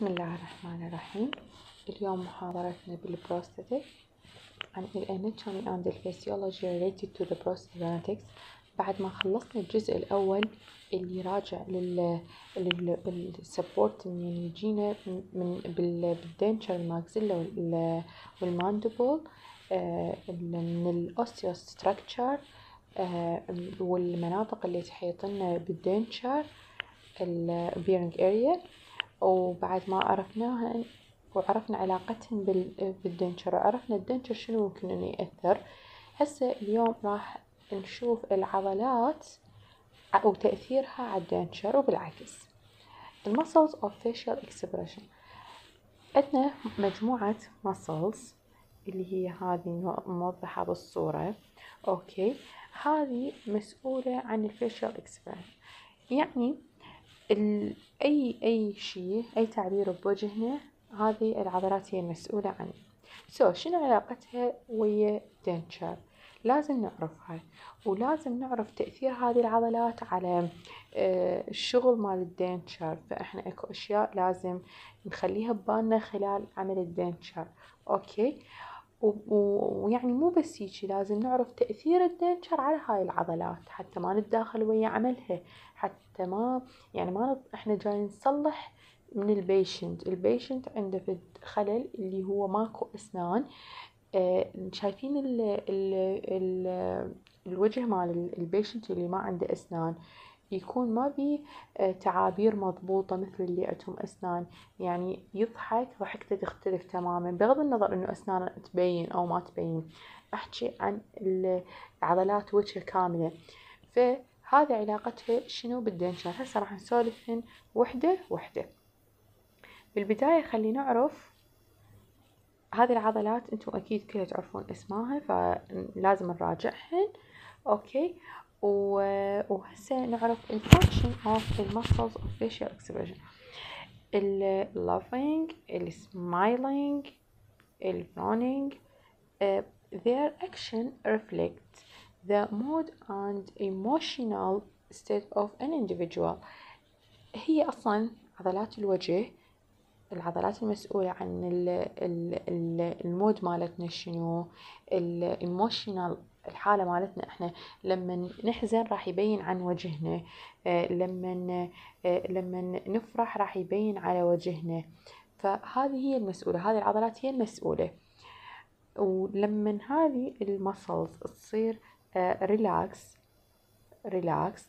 بسم الله الرحمن الرحيم. اليوم محاضرتنا بال prosthetic. عن ال anatomy and the physiology related to the بعد ما خلصنا الجزء الأول اللي راجع لل لل بال support من يجينا من بال بال denture ال maxilla وال وال mandible آه من ال osteo structure آه والمناطق اللي تحيطنا بال denture ال bearing area وبعد ما عرفناها وعرفنا علاقتهم بال denture وعرفنا ال denture شنو ممكن إنه يأثر. هسه اليوم راح نشوف العضلات وتأثيرها على ال denture وبالعكس. ال muscles of facial expression. عندنا مجموعة muscles اللي هي هذه موضحة بالصورة. okay. هذه مسؤولة عن الفيشل expression. يعني. أي أي شيء أي تعبير بوجهنا هذه العضلات هي المسؤولة عنه. سو so, شنو علاقتها ويا الدنشر لازم نعرفها ولازم نعرف تأثير هذه العضلات على الشغل مال الدنشر فإحنا أكو أشياء لازم نخليها ببالنا خلال عمل الدنشر okay؟ ويعني مو بس هيجي لازم نعرف تأثير ال denture على هاي العضلات حتى ما نتداخل ويا عملها. حتى ما يعني ما إحنا جايين نصلح من ال patient ال patient عنده في خلل اللي هو ماكو إسنان. آه شايفين ال ال ال الوجه مال ال patient اللي ما عنده إسنان. يكون ما بي تعابير مضبوطة مثل اللي عندهم أسنان. يعني يضحك ضحكته تختلف تماما. بغض النظر إنه أسنانه تبين أو ما تبين. أحكي عن عضلات وجهه كاملة. فهذه علاقتها شنو بالدنشر هسه راح نسولفهن وحدة وحدة. بالبداية خلي نعرف هذه العضلات أنتم أكيد كلها تعرفون اسمها فلازم نراجعهن. أوكي؟ وهسه نعرف ال function of the muscles of facial expression. ال laughing ال smiling ال frowning uh, their action reflects the mood and emotional state of an individual. هي أصلا عضلات الوجه العضلات المسؤولة عن ال ال ال ال mood مالتنا شنو ال emotional الحالة مالتنا. إحنا لما نحزن راح يبين عن وجهنا آه لما آه لما نفرح راح يبين على وجهنا. فهذه هي المسؤولة هذه العضلات هي المسؤولة. ولما هذه ال muscles تصير relax relax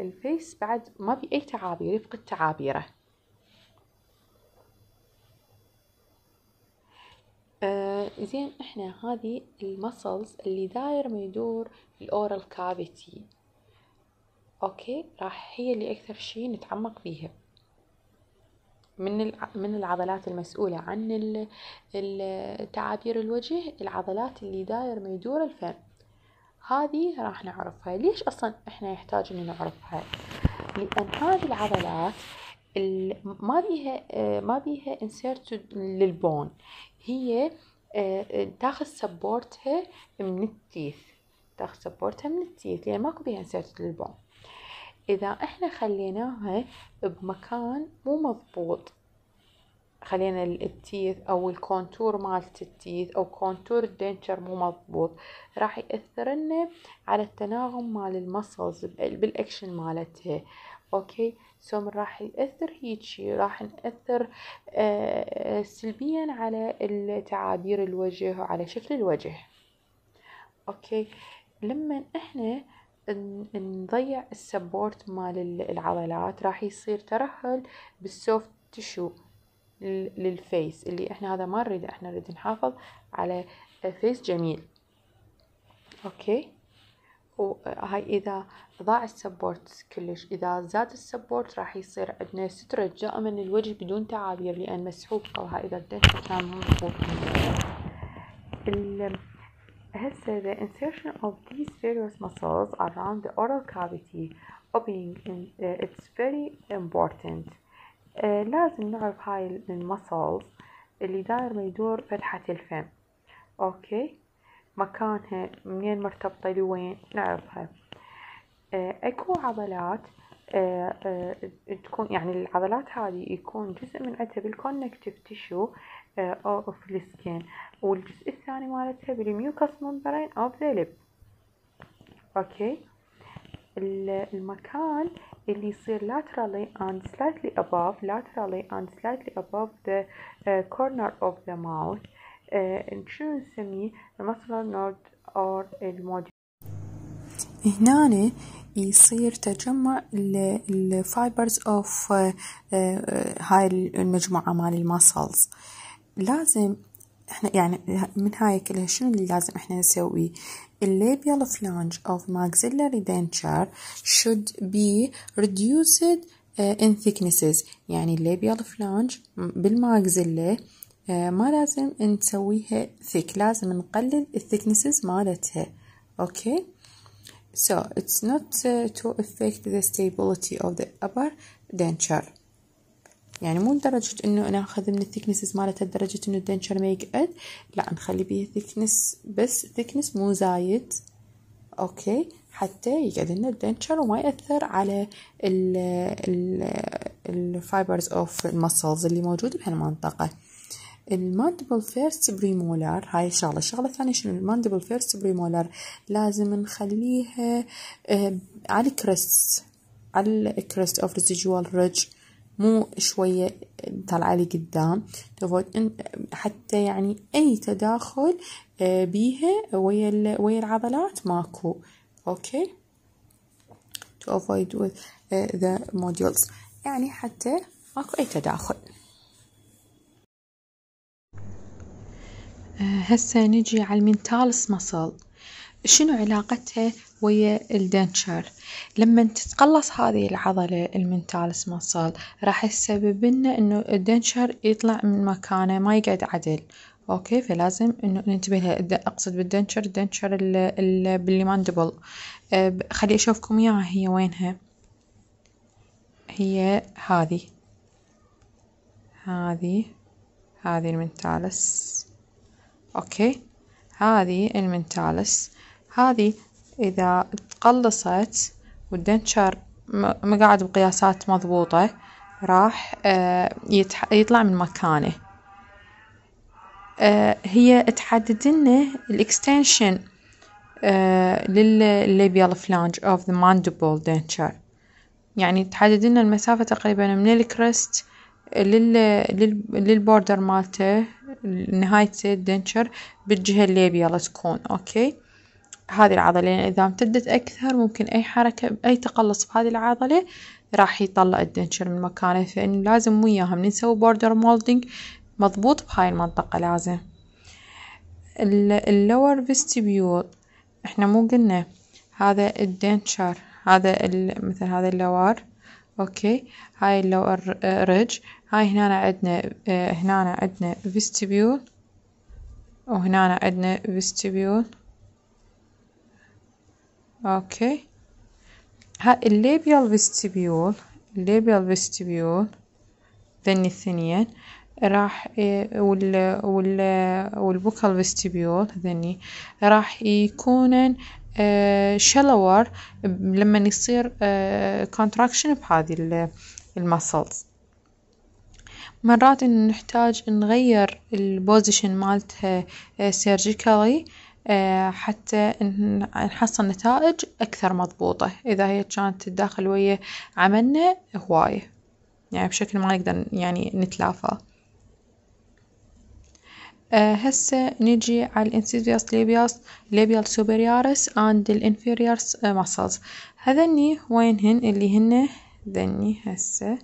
ال face بعد ما بي أي تعابير يفقد تعابيره. آه زين إحنا هذه ال muscles اللي داير ما يدور ال oral cavity okay؟ راح هي اللي أكثر شي نتعمق بيها من من العضلات المسؤولة عن تعابير الوجه العضلات اللي داير ما يدور الفم. هذه راح نعرفها. ليش أصلا إحنا يحتاج ان نعرفها؟ لأن هذه العضلات ما بيها ما بيها inserted لل bone. هي تاخذ سبورتها من التيث تاخذ سبورتها من التيث لأن ماكو بيها inserted لل bone. إذا إحنا خليناها بمكان مو مضبوط خلينا التيث أو الكونتور مالت التيث أو كونتور الدنشر مو مضبوط راح يأثر لنا على التناغم مال ال muscles بال action مالتها. okay؟ so راح يأثر هيجي راح نأثر آه سلبيا على تعابير الوجه وعلى شكل الوجه. okay؟ لما إحنا نضيع ال support مال العضلات راح يصير ترهل بال soft tissue لل face اللي إحنا هذا ما نريد إحنا نريد نحافظ على face جميل. okay؟ وهاي إذا ضاع ال support كلش إذا زاد ال support راح يصير عندنا stretch دائما الوجه بدون تعابير لأن مسحوب أو هاي إذا ال denture كان مضبوط هسه the insertion of these various muscles around the oral cavity opening in, uh, it's very important. Uh, لازم نعرف هاي ال muscles اللي داير ما يدور فتحة الفم. okay مكانها منين مرتبطة لوين نعرفها. أكو عضلات آه، آه، تكون يعني العضلات هذه يكون جزء من عندها بال connective tissue of ال skin والجزء الثاني مالتها بال mucous membrane of the lip okay المكان اللي يصير laterally and slightly above laterally and slightly above the uh, corner of the mouth. uh, شنو نسميه؟ ال muscular node or ال modiolus هنا يصير تجمع ال fibers of هاي المجموعة مال ال muscles لازم إحنا يعني من هاي كلها شنو اللي لازم إحنا نسويه ال labial flange of maxillary denture should be reduced uh, in thicknesses يعني ال labial flange بال maxilla uh, ما لازم نسويها thick لازم نقلل ال thickness مالتها okay so it's not uh, to affect the stability of the upper denture يعني مو لدرجة إنه ناخذ من ال thickness مالتها لدرجة إنه ال denture ما يقعد. لا نخلي بيه thickness بس thickness مو زايد. okay؟ حتى يقعد لنا ال denture وما يأثر على ال fibers of ال muscles اللي موجودة بهالمنطقة. ال mandible first premolar هاي شغلة الشغلة الثانية شنو؟ ال mandible first premolar لازم نخليها آه على ال crest على ال crest of residual ridge مو شوية طالعة قدام. حتى يعني أي تداخل بيها ويا ويا العضلات ماكو. okay؟ To avoid with the modiolus. يعني حتى ماكو أي تداخل. هسه نجي على ال mentalis muscle شنو علاقتها ويا ال denture لما تتقلص هذه العضلة ال mentalis muscle راح تسبب لنا إنه ال denture يطلع من مكانه ما يقعد عدل. okay؟ فلازم إنه ننتبه لها أقصد بال denture ال denture بال mandible. خلي أشوفكم إياها. هي وينها؟ هي هذه. هذه. هذه ال mentalis. okay؟ هذه ال mentalis. هذه إذا تقلصت وال denture قاعد بقياسات مضبوطة راح يطلع من مكانه. هي تحدد لنا الإكستنشن للليبيال فلانج اوف ذا ماندبل دنشر يعني تحدد لنا المسافة تقريبا من ال crest لل لل border مالته نهاية ال denture بالجهة ال labial تكون. okay؟ هذه العضلة يعني إذا امتدت أكثر ممكن أي حركة أي تقلص بهذه العضلة راح يطلع ال denture من مكانه فإنه لازم وياها من نسوي border molding مضبوط بهاي المنطقة لازم. ال lower vestibule إحنا مو قلنا هذا ال denture هذا مثل هذا ال lower okay؟ هاي اللور ريج هاي هنا عندنا هنا عندنا vestibule وهنا عندنا vestibule okay. ها ال labial vestibule ال labial vestibule ذني الثنين راح وال وال وال buccal vestibule ذني راح يكونن shallower لما يصير contraction بهذه ال muscles مرات نحتاج نغير ال position مالتها surgically حتى نحصل نتائج أكثر مضبوطة. إذا هي كانت تتداخل ويا عملنا هواية. يعني بشكل ما نقدر يعني نتلافى. هسه نجي على ال incisivus labias labial superioris and ال inferioris muscles. هذني وينهن اللي هن؟ ذني هسه.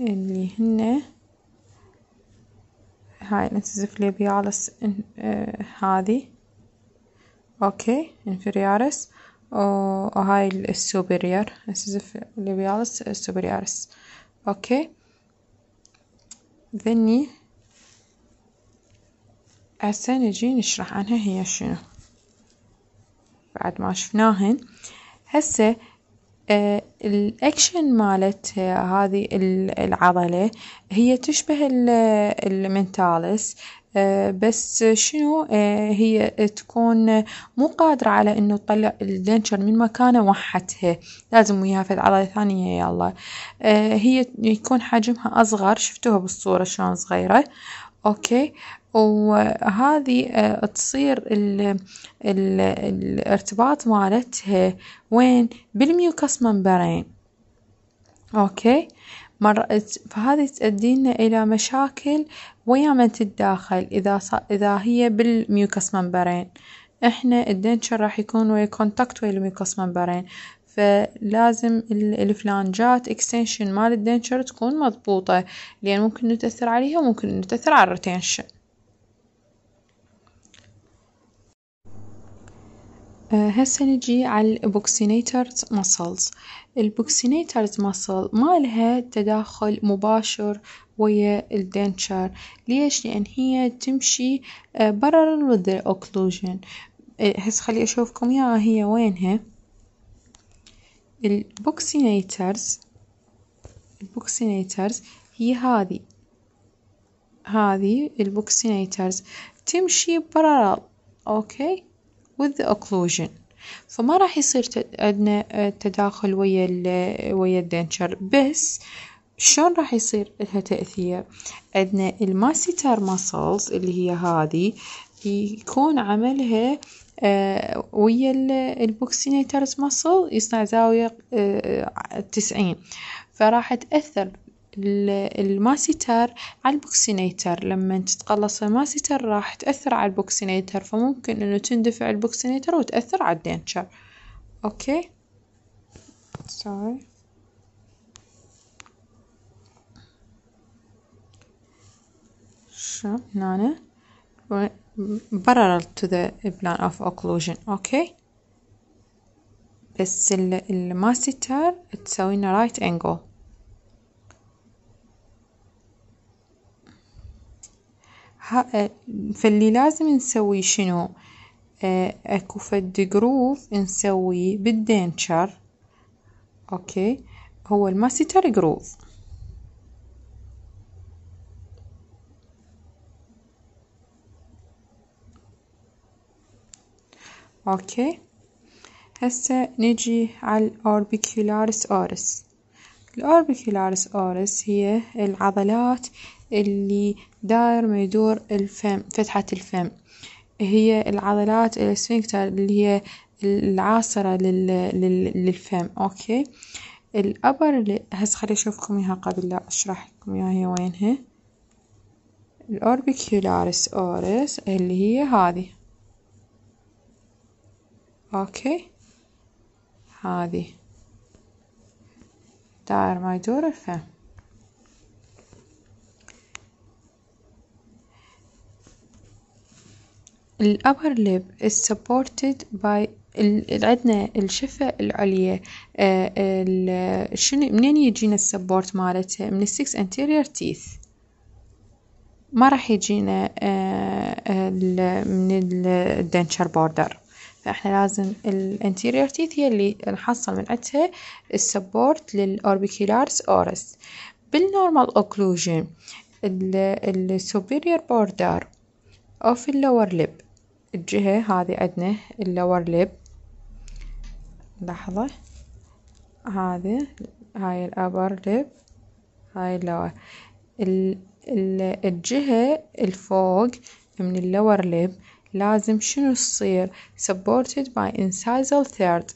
اللي هن؟ هاي ال incisive labialis آه هذه. okay inferioris وهاي ال superior incisive labialis superioris okay. ذني هسه نجي نشرح عنها هي شنو. بعد ما شفناهن. هسه آه الأكشن مالت هذه العضلة هي تشبه ال mentalis آه، بس شنو؟ آه، هي تكون مو قادرة على إنه تطلع ال denture من مكانه وحدها. لازم وياها فد عضلة ثانية يلا هي يكون حجمها أصغر. شفتوها بالصورة شلون صغيرة؟ okay. وهذه تصير ال ال الارتباط مالتها وين؟ بال mucous membrane okay. مرة فهذه تؤدينا إلى مشاكل ويا من تتداخل إذا. إذا هي بال mucous membrane إحنا ال denture راح يكون ويا contact ويا ال mucous membrane فلازم ال flangeات extension مال ال denture تكون مضبوطة. لأن ممكن نتأثر عليها وممكن نتأثر على ال retention هسه نجي على ال buccinators muscles ال buccinators muscle ما لها تداخل مباشر ويا ال denture ليش؟ لأن هي تمشي برا with the occlusion. هسه خلي أشوفكم إياها هي وينها. ال buccinators ال buccinators هي هذي هذي ال buccinators تمشي برا okay with the فما راح يصير عندنا تداخل ويا ويا ال denture بس شلون راح يصير لها تأثير؟ عندنا ال masseter muscles اللي هي هذه يكون عملها آه ويا ال buccinators muscle يصنع زاوية آه تسعين. فراح تأثر ال masseter على ال buccinator لما تتقلص ال masseter راح تأثر على ال buccinator فممكن إنه تندفع ال buccinator وتأثر على ال denture okay؟ sorry شو؟ هنا parallel to the plan of occlusion okay بس ال masseter تسوي لنا right angle. فاللي لازم نسوي شنو؟ اكو فد groove نسويه بال denture okay هو ال masseter groove. okay هسه نجي على ال orbicularis oris ال orbicularis oris هي العضلات اللي داير ما يدور الفم فتحة الفم هي العضلات ال sphincter اللي هي العاصرة للفم okay ال upper هسه خلي أشوفكم إياها قبل لا أشرح لكم إياها هي وينها ال orbicularis oris اللي هي هذه okay. هذه. داير ما يدور الفم. ال upper lip is supported by عندنا الشفة العليا. شنو منين يجينا ال support مالتها من السكس anterior teeth. ما راح يجينا من ال denture border فاحنا لازم ال anterior teeth هي اللي نحصل من عندها السبورت للأوربيكولارس أورس بالنورمال اوكلوجن السوبيريور بوردر اوف اللور ليب الجهة هذه عندنا ال lower lip لحظة. هذه هاي ال upper lip هاي ال lower الجهة الفوق من ال lower lip لازم شنو تصير supported by incisal third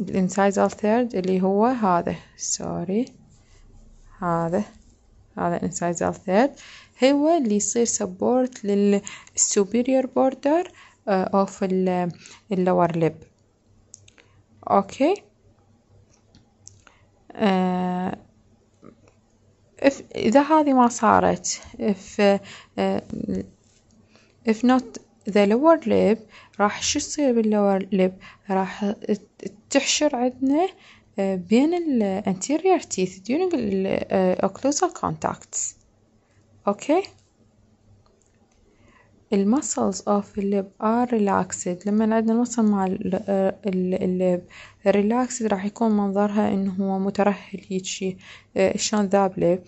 ال incisal third اللي هو هذا sorry هذا هذا incisal third هو اللي يصير support لل superior border uh, of ال lower lip okay uh, إذا هذه ما صارت uh, if not the lower lip راح شو يصير بالlower lip راح تحشر عندنا بين ال anterior teeth during ال occlusal contacts. أوكي المسلز of the lip are relaxed. لما عندنا المسل مال اللب relaxed راح يكون منظرها إنه هو مترهل هيجي شلون ذابلة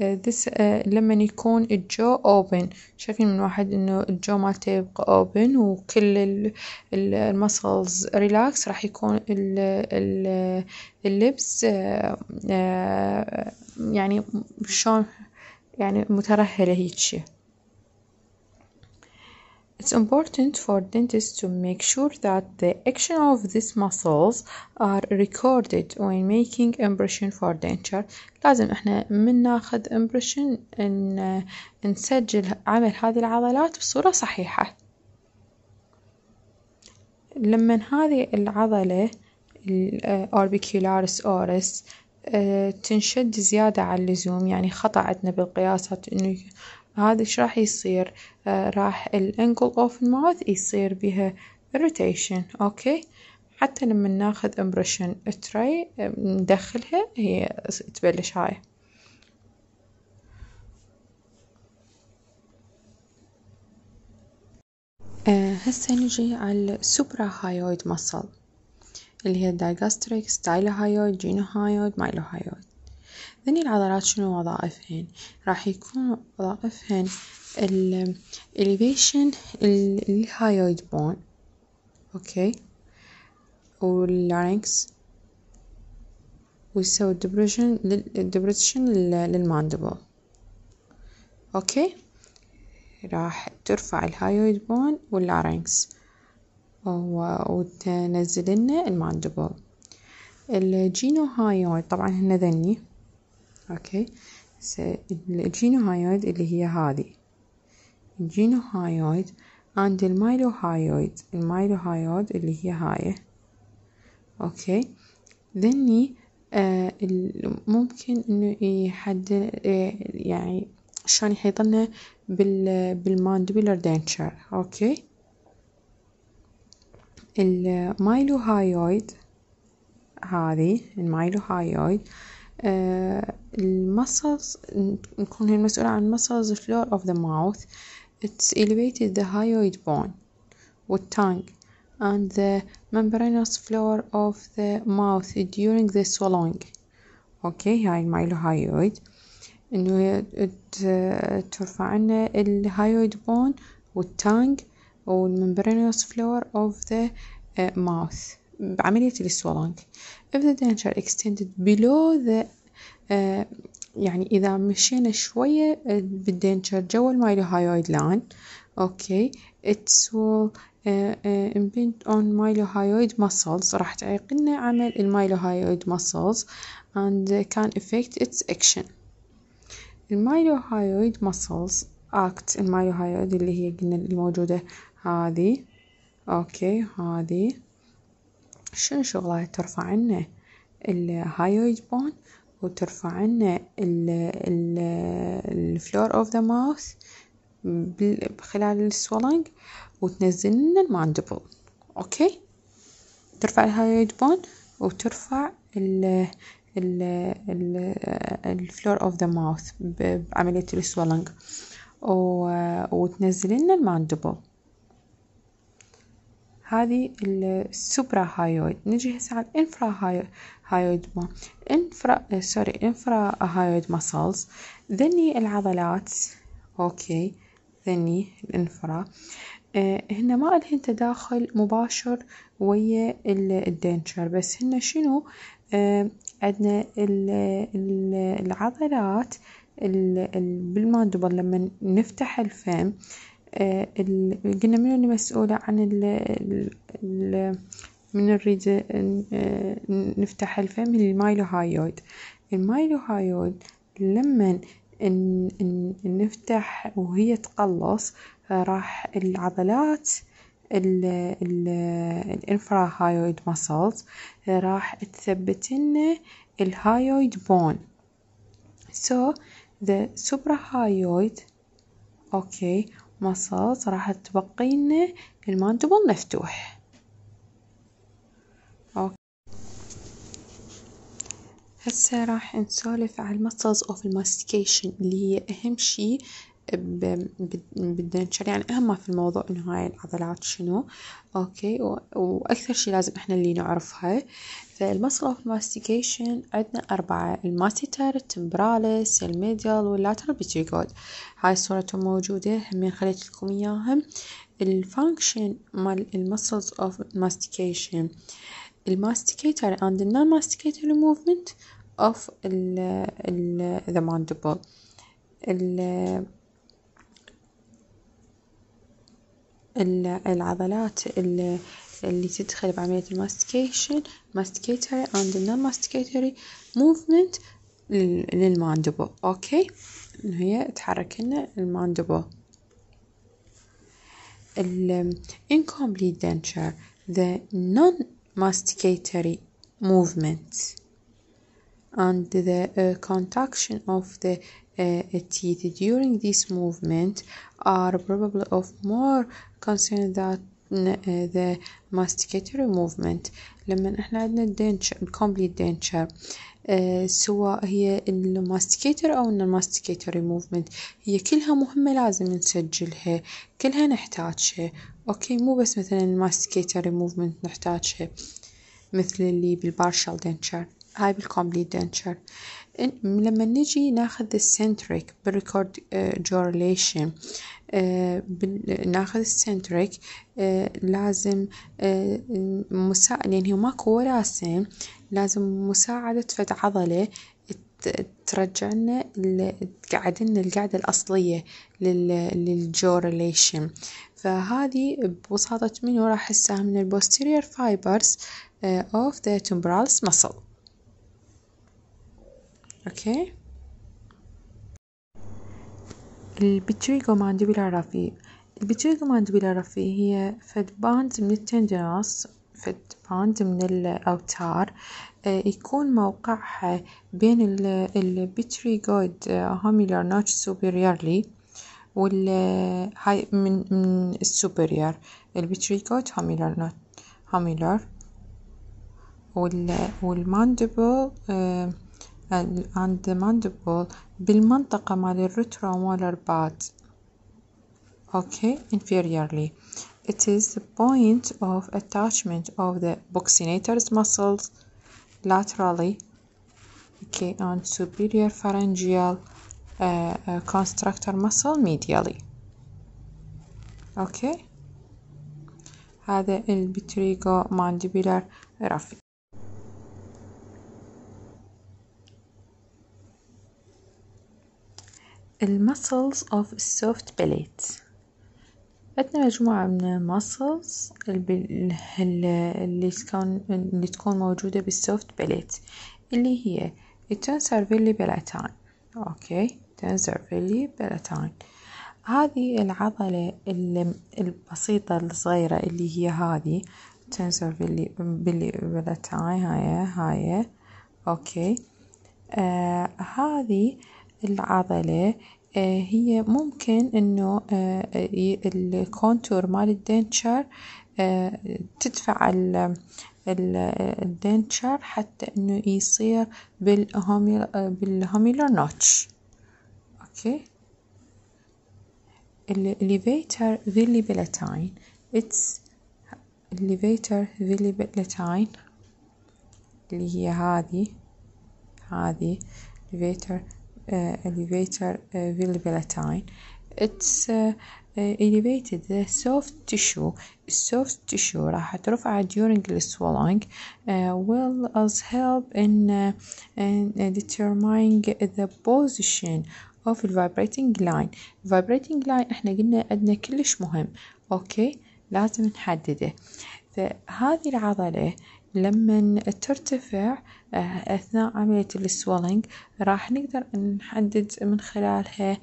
this uh, لما يكون الجو open. شايفين من واحد إنه الجو مالته يبقى open وكل المسلز relax راح يكون ال ال اللبس uh, يعني شلون يعني مترهلة هيجي It's important for dentists to make sure that the action of these muscles are recorded when making impression for denture. لازم إحنا من ناخذ impression إن نسجل عمل هذه العضلات بصورة صحيحة. لما هذه العضلة ال orbicularis oris آه، آه، تنشد زيادة على اللزوم يعني خطأ عندنا بالقياسات إنه هذا إيش راح يصير آه راح ال angle of ال mouth يصير بها rotation okay؟ حتى لما ناخذ impression tray ندخلها هي تبلش هاي. آه هسه نجي على ال suprahyoid muscle اللي هي ال digastric stylohyoid geniohyoid mylohyoid ذني العضلات شنو وظائفهن؟ راح يكون وظائفهن ال elevation ال hyoid bone okay وال larynx ويسوي ال depression ال depression لل mandible okay راح ترفع ال hyoid bone وال larynx وتنزل لنا ال mandible. ال geniohyoid طبعا هن ذني. okay ال geniohyoid اللي هي هذه. ال geniohyoid عند ال mylohyoid ال mylohyoid اللي هي هاي. okay ذني آه ممكن إنه يحدد آه يعني شلون يحيطنا بال بال mandibular denture okay ال mylohyoid هذه ال mylohyoid آه ال muscles نكون هي المسؤولة عن muscles floor of the mouth. It's elevated the hyoid bone وال tongue and the membranous floor of the mouth during the swallowing. okay هاي ال mylohyoid إنه ترفع عنا ال hyoid bone وال tongue وال membranous floor of the mouth. بعملية ال swallowing if the denture extended below the uh, يعني إذا مشينا شوية بال denture جوا ال mylohyoid line okay. It will uh, uh, impinge on mylohyoid muscles. راح تعيقلنا عمل ال mylohyoid muscles and can affect its action. ال mylohyoid muscles act ال mylohyoid اللي هي قلنا الموجودة هذه okay هذه. شنو شغلها ترفع عنا ال hyoid bone وترفع عنا ال floor of the mouth خلال ال swallowing وتنزل لنا ال mandible. okay؟ ترفع ال hyoid bone وترفع ال ال floor of the mouth بعملية ال swallowing وتنزل لنا ال mandible. هذه ال suprahyoid نجي هسه على ال infrahyoid ما. infra sorry infrahyoid muscles ذني العضلات. okay ذني ال infra. آه هن ما لهن تداخل مباشر ويا ال denture بس هن شنو؟ آه عندنا العضلات بال mandible لما نفتح الفم آه قلنا منو اللي مسؤولة عن ال ال من نريد آه نفتح الفم ال mylohyoid ال mylohyoid لما نفتح وهي تقلص راح العضلات ال infrahyoid muscles راح تثبت لنا ال hyoid bone so the suprahyoid okay muscles راح تبقي لنا ال mandible مفتوح. هسه راح نسولف على ال muscles of ال mastication اللي هي أهم شي بال denture يعني أهم ما في الموضوع إنه هاي العضلات شنو؟ okay. وأكثر شي لازم إحنا اللي نعرفها. فال muscle of mastication عندنا أربعة. الماسيتر التمبراليس الميديال واللاترال بيتريغود هاي الصورة موجودة. همين خليت لكم إياها ال function مال ال muscles of mastication ال masticatory and the non-masticatory movement of the mandible ال العضلات اللي, تدخل بعملية ال mastication masticatory and non-masticatory movement لل mandible okay هي تحرك لنا ال mandible ال in complete denture the non-masticatory movement and the uh, contraction of the uh, teeth during this movement are probably of more concern than uh, the masticatory movement. لما إحنا عندنا ال complete denture uh, سواء هي ال masticatory أو ال masticatory movement هي كلها مهمة لازم نسجلها كلها نحتاجها. okay مو بس مثلا ال masticatory movement نحتاجها مثل اللي بال partial denture هاي بال complete denture لما نجي ناخذ ال centric بال record jaw relation ناخذ ال centric لازم مسا... يعني هو ماكو سن لازم مساعدة فد عضلة ترجع لنا تقعد لنا القعدة الأصلية لل jaw relation. فهذه ببساطة منو راح تساهم من ال posterior fibers of the temporalis muscle. okay ال pterygomandibular raphe ال pterygomandibular raphe هي فد band من ال tendinous فد band من الأوتار. يكون موقعها بين ال pterygoid hamular notch superiorly وال هاي من من ال superior البتريجويد هوميلر نوت هوميلر وال والمانديبل the mandible بالمنطقة مال الريترومولر باد okay inferiorly it is the point of attachment of the buccinator's muscles laterally okay and superior pharyngeal uh, uh, constrictor muscle medially okay هذا ال pterygomandibular raphe ال muscles of ال soft palate عندنا مجموعة من ال muscles اللي تكون اللي تكون موجودة بال soft palate اللي هي ال tensor veli palatine okay tensor veli palatine هذه العضلة البسيطة الصغيرة اللي هي هذه tensor veli pala palatine هاي هاي. okay آه هذه العضلة هي ممكن إنه ال contour مال ال denture تدفع ال denture حتى إنه يصير بال hamular notch. okay؟ ال levator veli palatine it's ال levator veli palatine اللي هي هذه هذه ال levator elevator uh, villipelatine. It's uh, elevated the soft tissue soft tissue راح ترفع during the swallowing uh, will as help in, uh, in determining the position of the vibrating line vibrating line احنا قلنا عندنا كلش مهم اوكي لازم نحدده فهذه العضلة لما ترتفع أثناء عملية ال swallowing راح نقدر نحدد من خلالها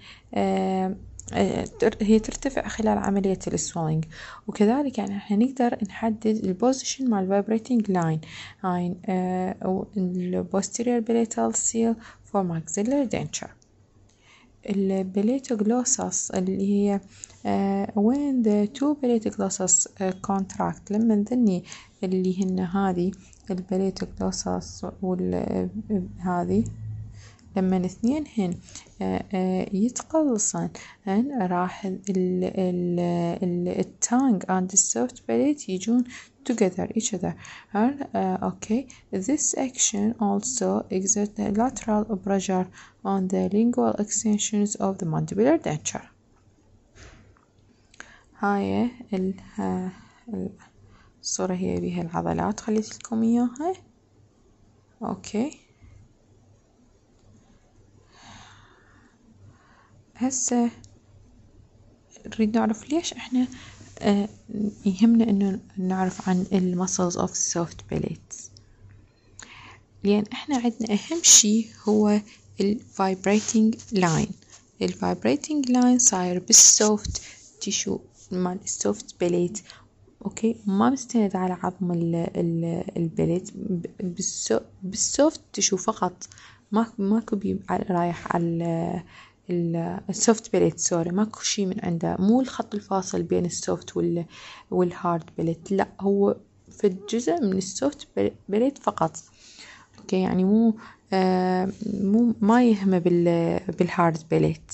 هي ترتفع خلال عملية ال swallowing وكذلك يعني إحنا نقدر نحدد ال position مع ال vibrating line هاي ال posterior palatal seal for maxillary denture ال palatoglossus اللي هي when the two uh, contract. لما ذني اللي هن هذه ال palatoglossus وال هذه لما اثنينهن يتقلصن راح التانج and soft palate يجون together each other uh, okay this action also exerts lateral pressure on the lingual extensions of the mandibular denture هاي الصورة هي بها العضلات خليت لكم إياها. أوكي. هسه نريد نعرف ليش إحنا آه يهمنا إنه نعرف عن ال muscles of soft palate. لأن إحنا عندنا أهم شي هو الفايبريتنج لاين الفايبريتنج لاين صاير بالسوفت تيشو مال السوفت بليت أوكي؟ ما مستند على عظم ال palate بال soft tissue فقط. ماكو ماكو بي رايح على ال soft palate sorry. ماكو شي من عنده. مو الخط الفاصل بين ال soft وال وال hard palate لا هو في الجزء من ال soft palate فقط. okay؟ يعني مو آه مو ما يهمه بال بال hard palate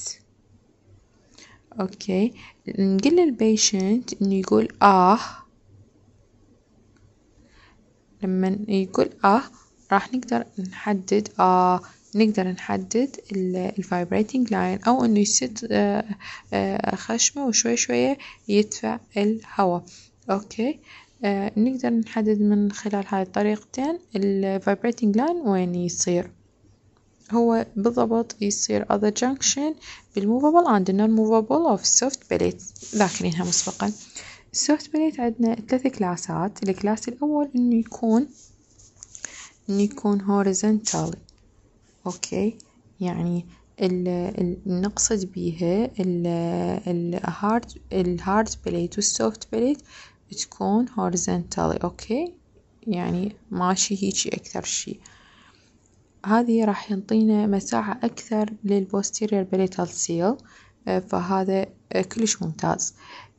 okay. نقول لل patient إنه يقول آه. لما يقول آه راح نقدر نحدد آه نقدر نحدد ال vibrating line أو إنه يسد آه آه خشمة وشوي شوية يدفع الهواء. okay. آه نقدر نحدد من خلال هاي الطريقتين ال vibrating line وين يصير. هو بالضبط يصير the junction بال movable and non-movable of soft palate ذاكرينها مسبقا. ال soft palate عندنا ثلاث كلاسات. ال class الأول إنه يكون إنه يكون horizontal. okay؟ يعني ال نقصد بيها ال hard ال hard palate وال soft palate تكون horizontal. okay؟ يعني ماشي هيجي أكثر شي. هذه راح ينطينا مساحة أكثر لل posterior palatal seal فهذا كلش ممتاز.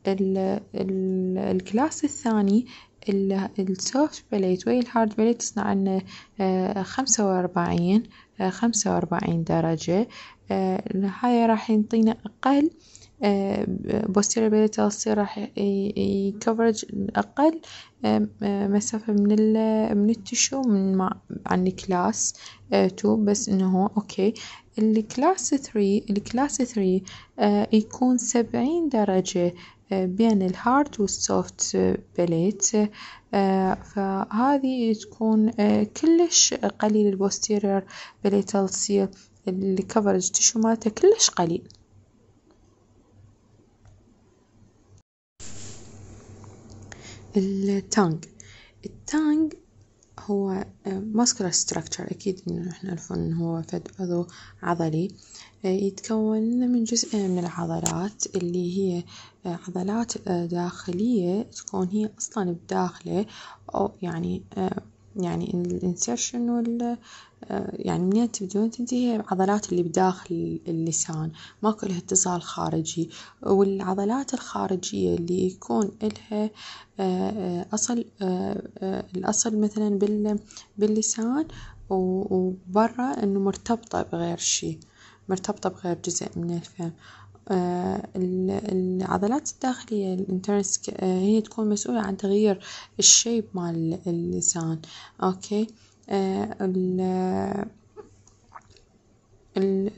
ال ال ال class الثاني ال soft palate ويا ال hard palate تصنع لنا خمسة وأربعين خمسة وأربعين درجة. هاي راح ينطينا أقل posterior palatal seal راح ي coverage أقل مسافة من ال من ال tissue من عن class two بس إنه okay. ال class three ال class three يكون سبعين درجة بين ال hard وال soft palate فهذه تكون كلش قليل ال posterior palatal seal ال coverage tissue مالته كلش قليل. ال tongue ال tongue هو muscular structure. أكيد إنه إحنا نعرف إنه هو فد عضو عضلي. يتكون من جزء من العضلات اللي هي عضلات داخلية تكون هي أصلا بداخلة أو يعني يعني ال insertion وال يعني منين تبدي وين تنتهي العضلات اللي بداخل اللسان ماكو لها اتصال خارجي. والعضلات الخارجية اللي يكون إلها أصل الأصل مثلا باللسان وبرا إنه مرتبطة بغير شي مرتبطة بغير جزء من الفم. العضلات الداخلية ال intrinsic هي تكون مسؤولة عن تغيير ال shape مال اللسان. okay؟ ال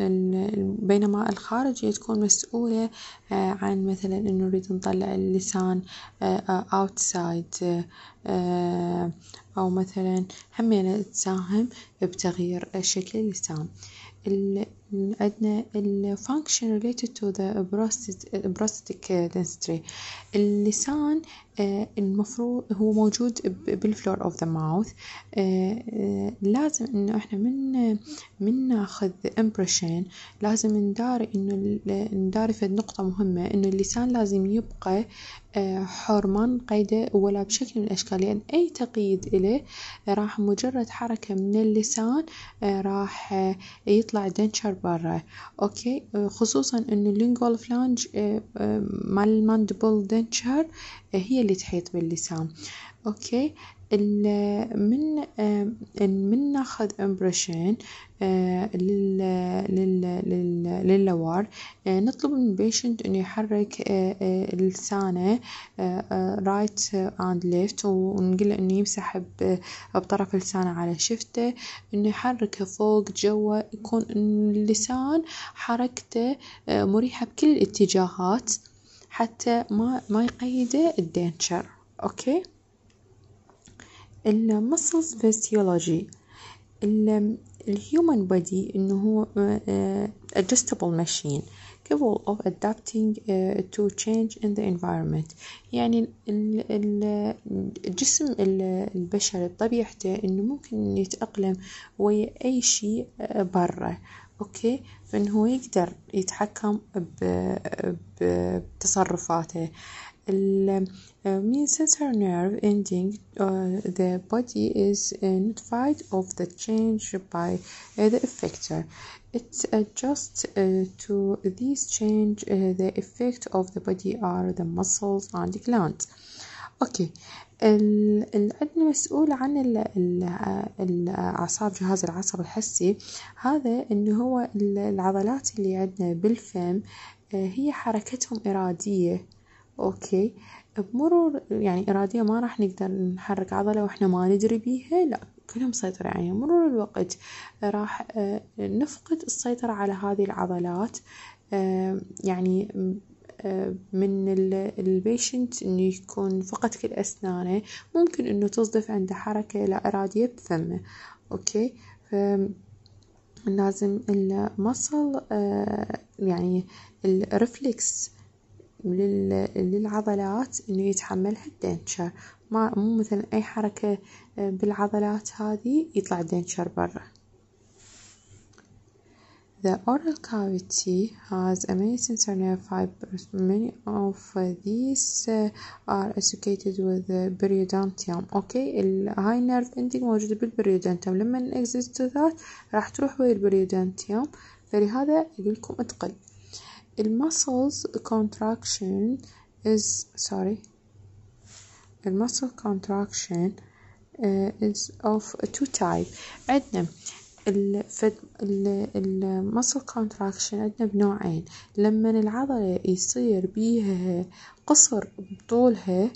ال بينما الخارجية تكون مسؤولة عن مثلا إنه نريد نطلع اللسان outside أو مثلا همينة تساهم بتغيير شكل اللسان عندنا ال function related to the prosthetic dentistry. اللسان المفروض هو موجود بال floor of the mouth لازم إنه إحنا من من ناخذ impression. لازم نداري إنه نداري في نقطة مهمة إنه اللسان لازم يبقى حر ما نقيده ولا بشكل من الأشكال لأن أي تقييد له راح مجرد حركة من اللسان راح يطلع denture برا. okay؟ خصوصا إنه ال lingual flange مال ال mandible denture هي اللي تحيط باللسان. okay؟ من من ناخذ impression لل lower نطلب من ال patient إنه يحرك لسانه right and left ونقول إنه يمسح بطرف لسانه على شفته إنه يحركه فوق جوا يكون اللسان حركته مريحة بكل الاتجاهات حتى ما ما يقيده ال denture okay؟ ال muscles physiology. ال human body إنه هو adjustable machine capable of adapting uh, to change in the environment. يعني الجسم البشري بطبيعته إنه ممكن يتأقلم ويا أي شيء برا. أوكي؟ فإنه هو يقدر يتحكم بتصرفاته. Sensor nerve ending uh, the body is uh, notified of the change by uh, the effector. It adjusts to this change the effect of the body are the muscles and glands. أوكي عندنا مسؤول عن الأعصاب جهاز العصب الحسي هذا إنه هو العضلات اللي عندنا بالفم هي حركتهم إرادية okay. بمرور يعني إرادية ما راح نقدر نحرك عضلة وإحنا ما ندري بيها لا كلها مسيطرة عليها مرور الوقت راح نفقد السيطرة على هذه العضلات. يعني من ال patient إنه يكون فقد كل أسنانه ممكن إنه تصدف عنده حركة لا إرادية بفمه. أوكي. ف لازم ال muscle يعني ال reflex للعضلات إنه يتحملها ال denture ما مو مثلا أي حركة بالعضلات هذه يطلع ال denture برا. The oral cavity has a many sensory nerve fibers. Many of these uh, are associated with the periodontium. أوكي الهاي nerve ending موجودة بال periodontium لما ن extract الـ teeth راح تروح ويا ال periodontium فلهذا يقول لكم أتقل. ال muscles contraction is sorry ال muscle contraction uh, is of two type. عندنا ال muscle contraction عندنا بنوعين. لما العضلة يصير بيها قصر بطولها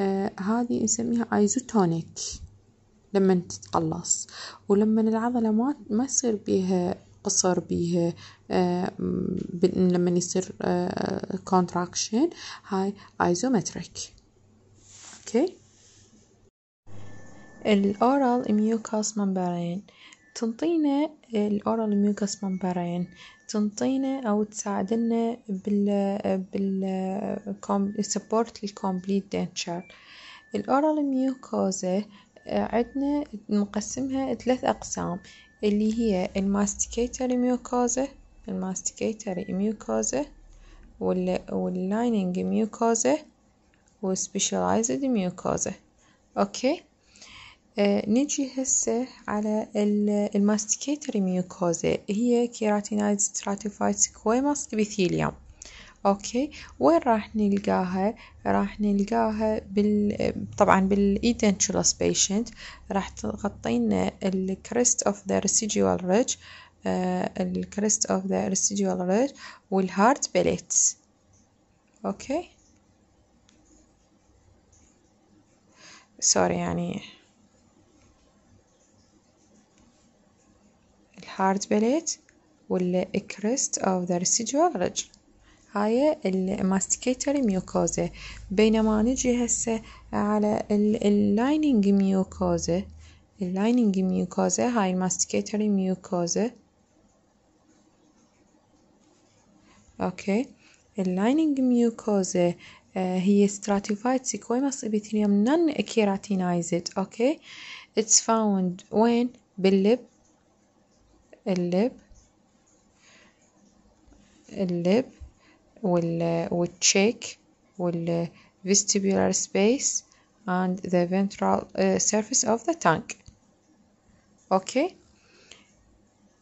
آه هذه نسميها isotonic لما تتقلص. ولما العضلة ما ما يصير بيها قصر بيها آه لما يصير آه contraction هاي isometric okay ال oral mucous membrane تنطينا ال oral mucous membrane تنطينا أو تساعدنا بال بال support لل complete denture ال oral mucosa عندنا نقسمها ثلاث أقسام. اللي هي الماستيكيتري ميوكوزا الماستيكيتري ميوكوزا واللايننج ميوكوزا وسبيشالايزد ميوكوزا okay آه نجي هسه على ال masticatory mucosa هي keratinized stratified squamous epithelium okay. وين راح نلقاها؟ راح نلقاها بال طبعا بال edentulous patient راح تغطينا ال crest of the residual ridge ال crest of the residual ridge وال hard palates Okay. sorry يعني ال hard palate وال crest of the residual ridge. هاي ال masticatory mucosa بينما نجي هسه على ال lining mucosa ال lining mucosa هاي ال masticatory mucosa أوكي. اللايننج ميوكوزا هي stratified squamous epithelium non keratinized أوكي. It's found وين باللب. اللب. اللب. وال والتشيك والvestibular space and the ventral uh, surface of the tongue اوكي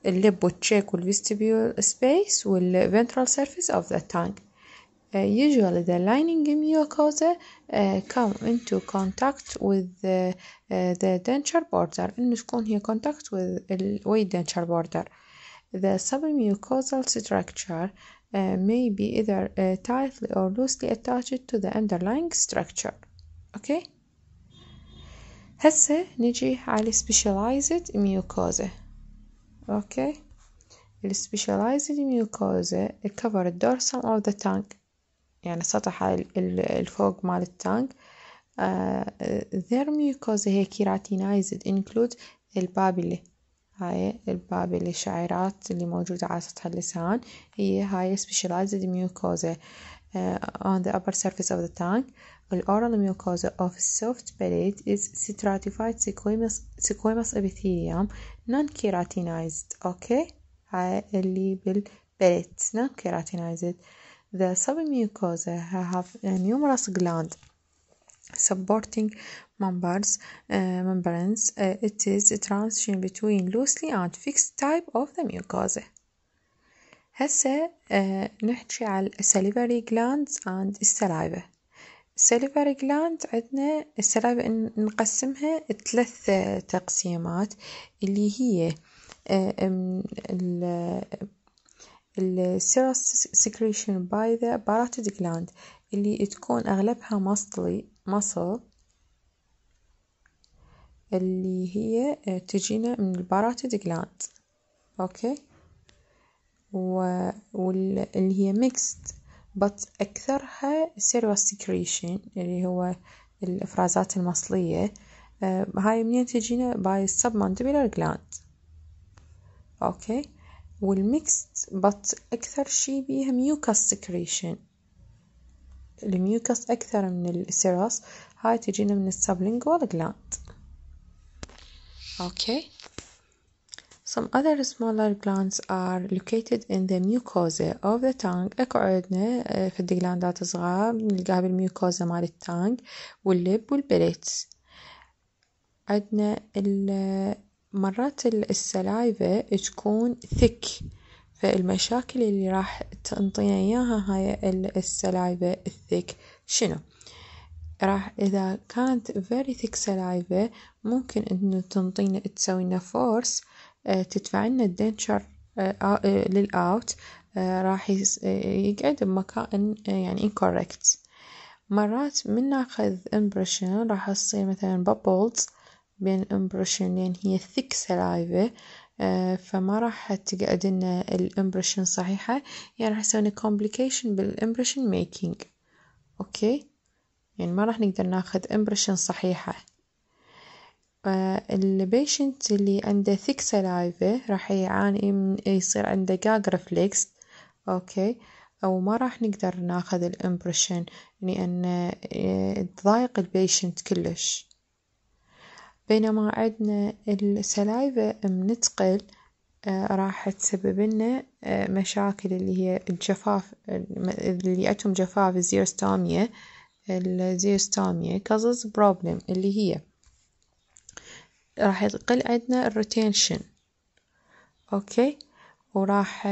اللب والتشيك والvestibule space والventral surface of the tongue usually the lining mucosa uh, come into contact with the, uh, the denture border إنه تكون هي contact with ال with denture border the submucosal structure uh, may be either uh, tightly or loosely attached to the underlying structure okay هسه نجي على specialized mucosa okay ال specialized mucosa cover the dorsum of the tongue يعني سطح الفوق مال التانك uh, their mucosa هي keratinized include البابلة هاي البابلة الشعيرات اللي موجودة على سطح اللسان هي هاي specialized mucosa uh, on the upper surface of the tongue the oral mucosa of soft palate is stratified squamous, squamous epithelium non-keratinized okay هاي اللي بالبلت non-keratinized The submucosa have numerous glands supporting members, uh, membranes. Uh, it is a transition between loosely and fixed type of the mucosa. هسه uh, نحكي على salivary glands and saliva. salivary gland عندنا السلايفا نقسمها ثلاث تقسيمات اللي هي السيروس secretion by the parotid gland اللي تكون أغلبها مصلي مصل اللي هي تجينا من ال parotid gland okay؟ و... واللي هي mixed but أكثرها serous secretion اللي هو الإفرازات المصلية. هاي منين تجينا؟ by submandibular gland. okay؟ وال mixed but أكثر شي بيها mucous secretion ال mucous أكثر من ال serous هاي تجينا من ال sublingual gland okay. Some other smaller glands are located in the mucosa of the tongue. اكو عندنا في ال glandات صغار نلقاها بالميوكوزا مال التانج واللب والبليتس عندنا مرات ال saliva تكون thick فالمشاكل اللي راح تنطينا إياها هاي ال saliva ال thick شنو؟ راح إذا كانت very thick saliva ممكن إنه تنطينا تسوي لنا force تدفع لنا ال denture لل out راح يقعد بمكان يعني incorrect. مرات من ناخذ impression راح تصير مثلا bubbles بين impression لأن هي thick saliva آه فما راح تقعد لنا ال impression صحيحة يعني راح يسوي complication بال impression making. Okay يعني ما راح نقدر ناخذ impression صحيحة. آه ال patient اللي عنده thick saliva راح يعاني من يصير عنده gag reflex. okay أو ما راح نقدر ناخذ ال impression لأن تضايق ال patient كلش. بينما عندنا ال saliva منتقل راح تسبب لنا مشاكل اللي هي الجفاف اللي عندهم جفاف ال xerostomia ال xerostomia causes problem اللي هي راح يقل عندنا ال retention. Okay؟ وراح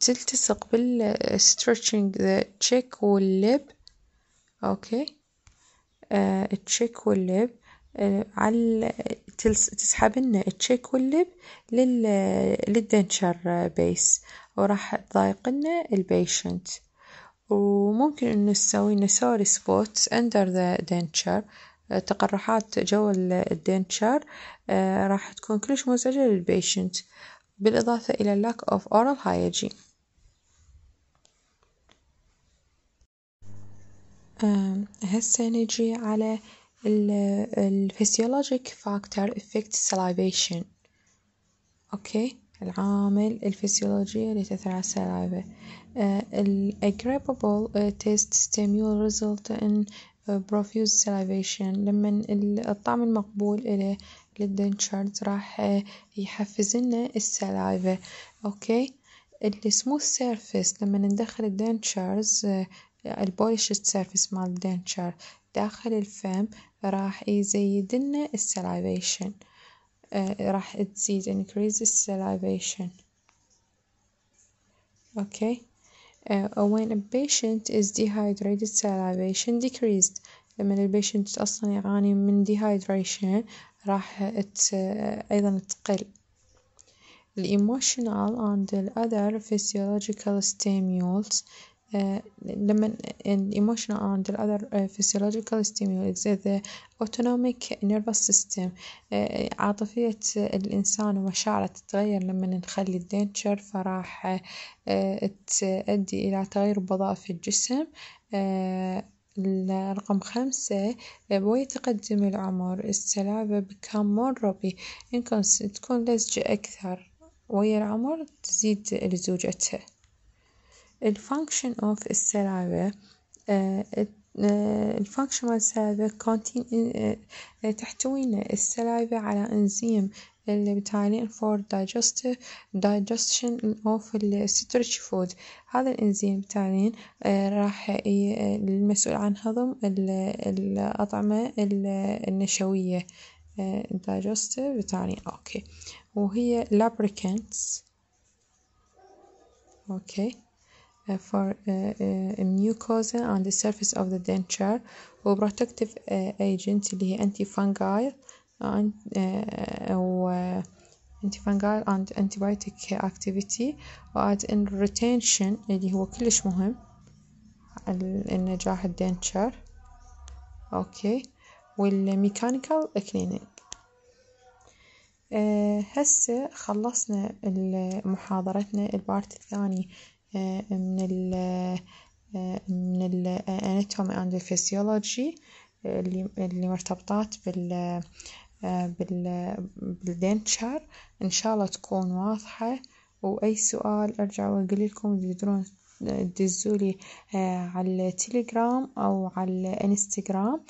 تلتصق بالستريتشنج ذا تشيك واللب أوكي؟ التشيك واللب على تسحب لنا ال cheek وال lip لل لل denture base. وراح تضايق لنا ال patient. وممكن انه تسوي لنا sore spots under the denture تقرحات جوا ال denture راح تكون كلش مزعجة لل patient بالإضافة إلى lack of oral hygiene. هسه نجي على ال physiologic factor effect salivation. أوكي؟ العامل الفسيولوجي اللي تأثر على ال saliva ال agreeable taste stimuli result in profuse salivation. لما الطعم المقبول إليه لل dentures راح يحفز لنا ال saliva. أوكي؟ ال smooth surface لما ندخل ال dentures ال polished surface مال ال denture داخل الفم راح يزيد لنا ال salivation. راح تزيد increase السلايفيشن اوكي uh, when a patient is dehydrated salivation decreased لما البيشنت أصلا يعاني من dehydration راح ت, أيضا تقل the emotional and the other physiological stimulus uh, لما emotional and the other uh, physiological stimulus the autonomic nervous system. عاطفية الإنسان ومشاعره تتغير لما نخلي الدنشر فراح تؤدي إلى تغير بوظائف الجسم. رقم خمسة ويتقدم العمر. السلابة become more ruby تكون لزجة أكثر. ويا العمر تزيد لزوجتها الفانكشن اوف السلابة الفانكشن مال السلابة تحتوي السلابة على انزيم اللي ptyalin for digestive digestion of ال starch food هذا الانزيم ptyalin راح المسؤول عن هضم الأطعمة النشوية. Digestive بتالين أوكي وهي lubricants. أوكي for uh, mucosa on the surface of the denture و protective agent اللي هي anti fungal أو anti fungal and antibiotic activity و add in retention اللي هو كلش مهم النجاح الدنشر أوكي وال mechanical cleaning هسه خلصنا محاضرتنا ال part الثاني من ال من ال anatomy and ال physiology اللي اللي مرتبطات بال بال بال denture إن شاء الله تكون واضحة. وأي سؤال أرجع وأقول لكم تقدرون تدزولي على التليجرام أو على الانستغرام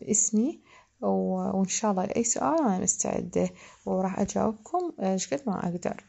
باسمي. وإن شاء الله لأي سؤال أنا مستعدة وراح أجاوبكم قد ما أقدر.